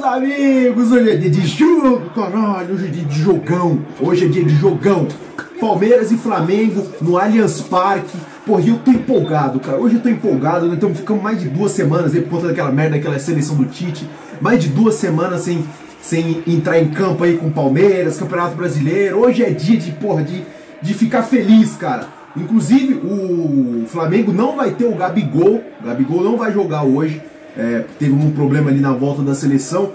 meus amigos! Hoje é dia de jogo, caralho! Hoje é dia de jogão! Hoje é dia de jogão! Palmeiras e Flamengo no Allianz Parque. Porra, eu tô empolgado, cara. Hoje eu tô empolgado. Nós estamos ficando mais de duas semanas aí por conta daquela merda, daquela seleção do Tite. Mais de duas semanas sem, sem entrar em campo aí com Palmeiras, Campeonato Brasileiro. Hoje é dia de, porra, de, de ficar feliz, cara. Inclusive, o Flamengo não vai ter o Gabigol. O Gabigol não vai jogar hoje. É, teve um problema ali na volta da seleção.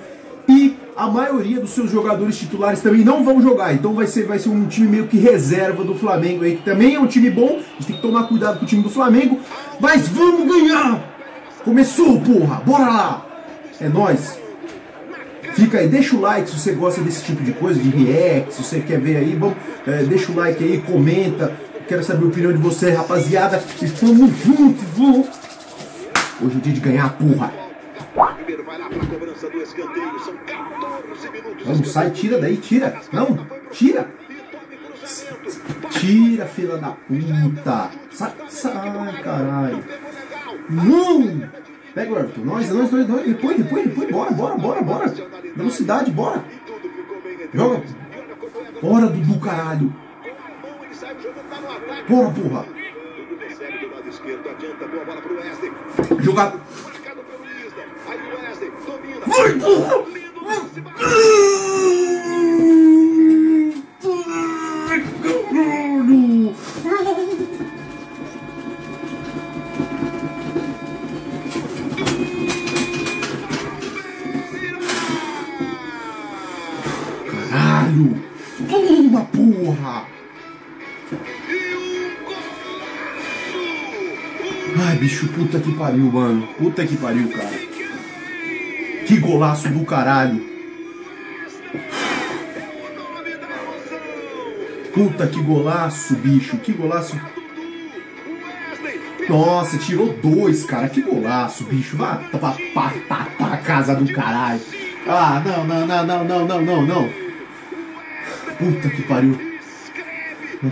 E a maioria dos seus jogadores titulares também não vão jogar. Então vai ser, vai ser um time meio que reserva do Flamengo aí, que também é um time bom. A gente tem que tomar cuidado com o time do Flamengo. Mas vamos ganhar! Começou, porra! Bora lá! É nóis! Fica aí, deixa o like se você gosta desse tipo de coisa, de react, se você quer ver aí, vamos, é, deixa o like aí, comenta. Quero saber a opinião de você, rapaziada. Estamos juntos, vamos! Hoje é dia de ganhar, porra! Vamos, sai, tira daí, tira. Não, tira. Tira, filha da puta. Sai, sai, caralho. Não! Pega o Everton. Nós, nós, nós, nós. Depois, depois, depois. Bora, bora, bora, bora. Velocidade, bora. Joga. Bora, Dudu, caralho. Bora, porra recebe do lado esquerdo, adianta, boa bola pro Wesley. Jogado. Marcado pelo Isla. Aí o Wesley domina. Muito! Lindo lance, Caralho! Puta que pariu, mano. Puta que pariu, cara. Que golaço do caralho. Puta que golaço, bicho. Que golaço. Nossa, tirou dois, cara. Que golaço, bicho. Vá pra, pra, pra, pra casa do caralho. Ah, não, não, não, não, não, não, não, não. Puta que pariu.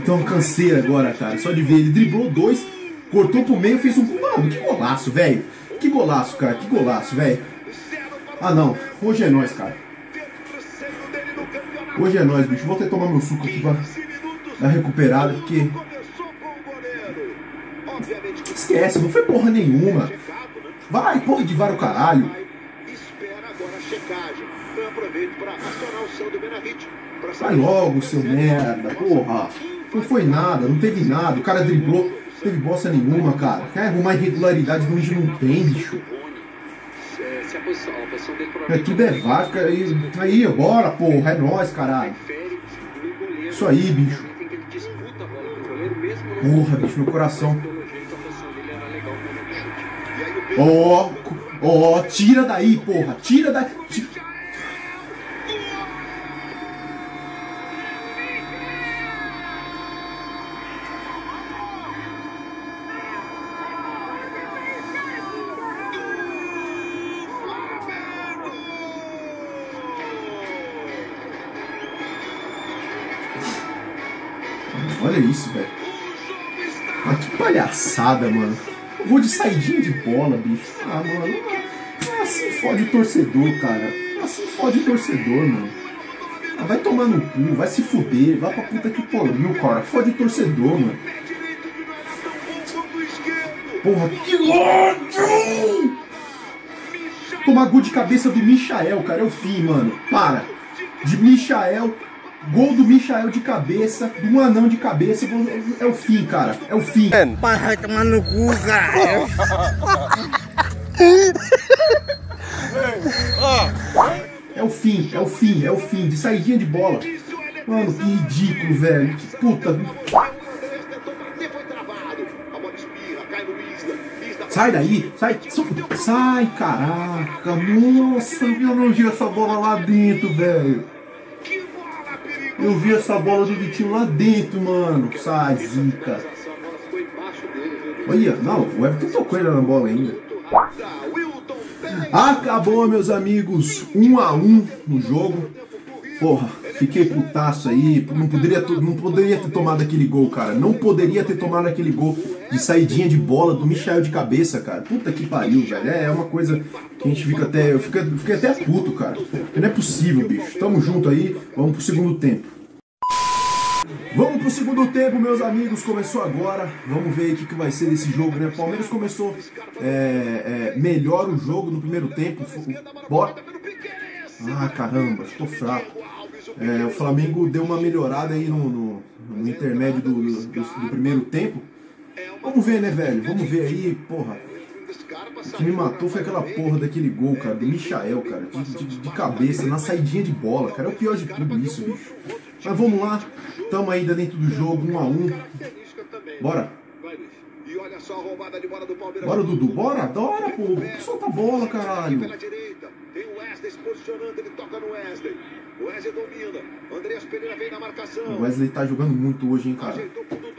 Uma canseira agora, cara. Só de ver. Ele driblou dois, cortou pro meio, fez um. Mano, que golaço, velho. Que golaço, cara. Que golaço, velho. Ah, não. Hoje é nós, cara. Hoje é nós, bicho. Vou até tomar meu suco aqui pra dar recuperada, porque. Esquece, não foi porra nenhuma. Vai, porra de vara o caralho. Vai logo, seu merda, porra. Não foi nada, não teve nada. O cara driblou, teve bosta nenhuma, cara. Quer arrumar irregularidade onde não tem, bicho. É tudo é vaca aí. Aí, bora, porra, é nóis, caralho. Isso aí, bicho. Porra, bicho, meu coração. Ó, oh, ó, oh, tira daí, porra, tira daí. Olha isso, velho. Ah, que palhaçada, mano. Eu vou de saidinha de bola, bicho. Ah, mano. Assim fode o torcedor, cara. Assim fode o torcedor, mano. Ah, vai tomar no cu, vai se fuder, vai pra puta que pariu, cara. Fode o torcedor, mano. Porra, que ódio! Tomar gol de cabeça do Michael, cara. É o fim, mano. Para. De Michael Gol do Michael de cabeça, do anão de cabeça, é o fim, cara. É o fim. Pai, vai tomar no cu, cara. É o fim, é o fim, é o fim. De saidinha de bola. Mano, que ridículo, velho. Que puta. Sai daí, sai, sai, caraca. Nossa, eu não vi essa bola lá dentro, velho. Eu vi essa bola do Vitinho lá dentro, mano. Sai, zica. Olha, não, o Everton tocou ele na bola ainda. Acabou, meus amigos. Um a um no jogo. Porra, fiquei putaço aí. Não poderia, não poderia ter tomado aquele gol, cara. Não poderia ter tomado aquele gol de saidinha de bola do Michael de cabeça, cara. Puta que pariu, velho. É uma coisa que a gente fica até. Eu fiquei, fiquei até puto, cara. Porque não é possível, bicho. Tamo junto aí, vamos pro segundo tempo. Vamos pro segundo tempo, meus amigos. Começou agora. Vamos ver o que, que vai ser desse jogo, né? O Palmeiras começou é, é, melhor o jogo no primeiro tempo. Bora. Ah, caramba, estou fraco. É, o Flamengo deu uma melhorada aí no, no, no intermédio do, do, do, primeiro tempo. Vamos ver, né, velho? Vamos ver aí, porra. O que me matou foi aquela porra daquele gol, cara, do Michael, cara, de, de, de cabeça, na saidinha de bola, cara. É o pior de tudo isso, bicho. Mas vamos lá, tamo ainda dentro do jogo, um a um. Bora. Bora, Dudu, bora, bora, pô. Solta a bola, caralho. Ele. O Wesley tá jogando muito hoje, hein, cara. Ajeitou pro Dudu.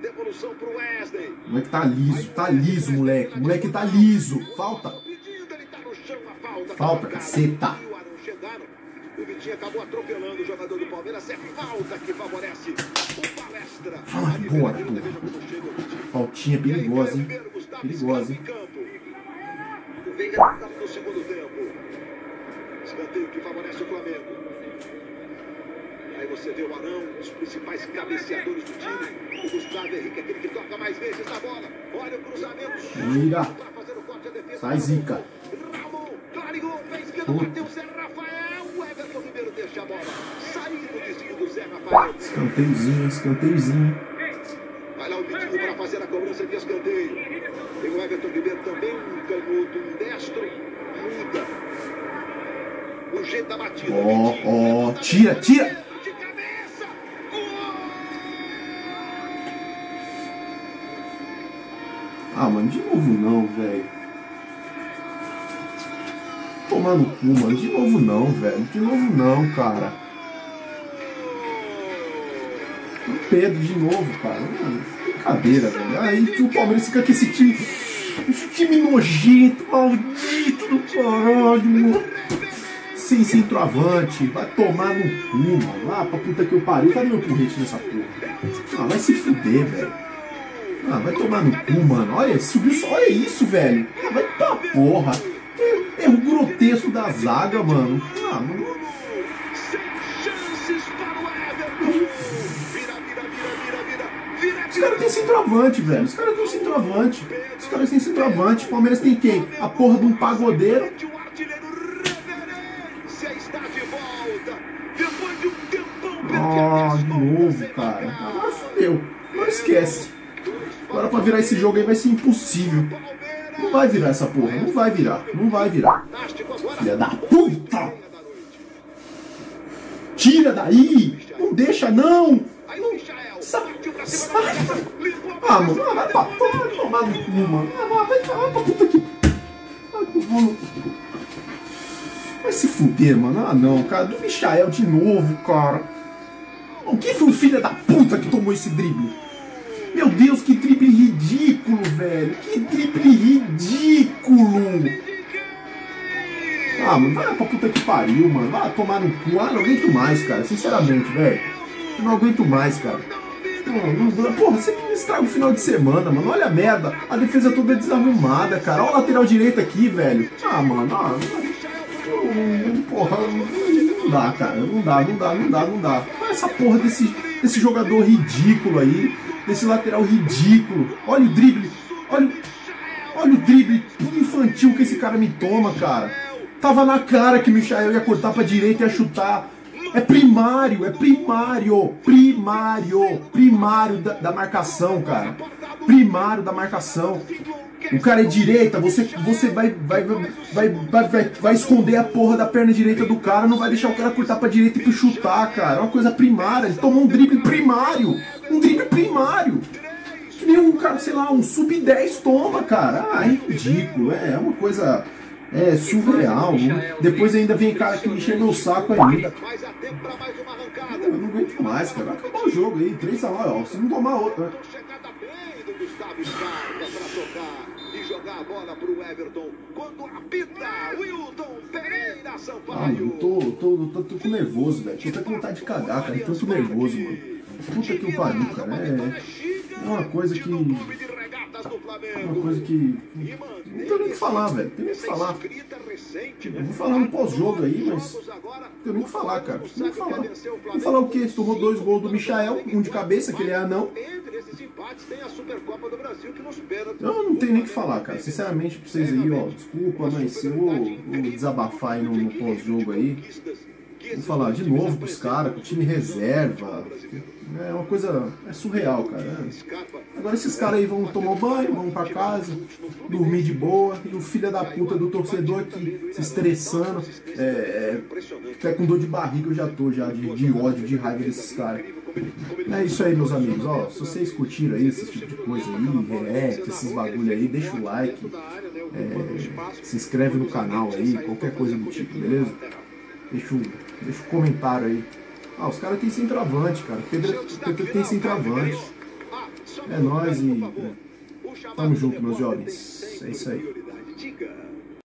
Devolução pro Wesley. O moleque tá liso, tá liso, moleque. O moleque tá liso. Falta. Falta, caceta. O Vitinho acabou atropelando o jogador do Palmeiras. É falta que favorece o palestra. Ah, boa, Faltinha perigosa, hein? Perigosa, hein? O Veiga no segundo tempo. Escanteio que favorece o Flamengo. Aí você vê o Arão, um dos principais cabeceadores do time. O Gustavo Henrique, aquele que toca mais vezes na bola. Olha o cruzamento. Mira. Sai, Zica. Ramon, clareou, fez que bateu Zé Rafael deixa a bola sair do desvio do Zé Rafael. Escanteiozinho, escanteiozinho. Vai lá o Vitinho para fazer a cobrança de escanteio. Tem o Everton Ribeiro também, um canhoto, um destro. Muda. O jeito da batida. Ó, oh, ó, oh, tira, tira. De cabeça. Ah, mano, de novo não, velho tomar no cu, mano. De novo não, velho. De novo não, cara. O Pedro de novo, cara. Mano, brincadeira, velho. Aí o Palmeiras fica com esse time. Esse time nojento, maldito do caralho, mano. Sem centroavante. Vai tomar no cu, mano. Lá pra puta que eu pariu. Cadê meu porrete nessa porra? Ah, vai se fuder, velho. Ah, vai tomar no cu, mano. Olha, subiu só. Olha isso, velho. Ah, vai pra porra. Erro grotesco da zaga, mano. Ah, mano. Os caras têm centroavante, velho. Os caras têm centroavante. Os caras têm centroavante. O Palmeiras tem quem? A porra de um pagodeiro. Ah, de novo, cara. Agora fodeu. Não esquece. Agora pra virar esse jogo aí vai ser impossível. Não vai virar essa porra. Não vai virar. Não vai virar. Filha da puta! Tira daí! Não deixa não! não sai. Ah, mano, ah, vai pra tomar no cu, mano. Ah, vai, pra puta que. Vai, vai se fuder, mano. Ah, não, cara. Do Michael de novo, cara. O que foi o filho da puta que tomou esse drible? Deus, que drible ridículo, velho. Que drible ridículo. Ah, mano, vai pra puta que pariu, mano. Vai tomar no cu. Ah, não aguento mais, cara. Sinceramente, velho. Não aguento mais, cara. Não, porra, você me estraga o final de semana, mano. Olha a merda. A defesa toda desarrumada, cara. Olha o lateral direito aqui, velho. Ah, mano. Ah, porra, não dá, cara. Não dá, não dá, não dá, não dá. Olha essa porra desse, desse jogador ridículo aí desse lateral ridículo. Olha o drible, olha, olha o drible infantil que esse cara me toma, cara. Tava na cara que o Michael ia cortar pra direita e ia chutar. É primário, é primário, primário, primário da, da marcação, cara. Primário da marcação. O cara é direita, você, você vai, vai, vai, vai, vai, esconder a porra da perna direita do cara, não vai deixar o cara cortar pra direita e chutar, cara. É uma coisa primária. Ele tomou um drible primário. Um drible primário. Que nem um cara, sei lá, um sub-10 toma, cara. Ah, é ridículo. É, é uma coisa. É surreal. Depois ainda vem cara que me enche meu saco ainda. Eu não aguento mais, cara. Vai acabar o jogo aí. 3x1, ó. Se não tomar outra. A. Ah, tô, tô, tô, tô, tô nervoso, velho. Tô até com vontade de cagar, cara. Tô nervoso, mano. Puta que o pariu, cara. É, é uma coisa que uma coisa que. Não tem nem o que falar, velho. Tem nem o que falar. Eu vou falar no pós-jogo aí, mas. Tem nem o que falar, cara. Tem nem o que falar. Vou falar o quê? Tomou dois gols do Michael, um de cabeça, que ele é anão. Não, não tem nem o que falar, cara. Sinceramente, pra vocês aí, ó, desculpa, mas eu vou, vou desabafar aí no, no pós-jogo aí. Vou falar de novo pros caras, com time reserva. É uma coisa. É surreal, cara. Agora esses caras aí vão tomar banho, vão pra casa, dormir de boa, e o filho da puta do torcedor aqui se estressando. É, até com dor de barriga eu já tô, já, de, de ódio, de raiva desses caras. É isso aí, meus amigos. Ó, se vocês curtiram aí esse tipo de coisa aí, react, esses bagulho aí, deixa o like, é, se inscreve no canal aí, qualquer coisa do tipo, beleza? Deixa o, deixa o comentário aí. Ah, os caras têm centroavante, cara. Pedro, Pedro tem centroavante. É nóis e. É. Tamo junto, meus jovens. É isso aí.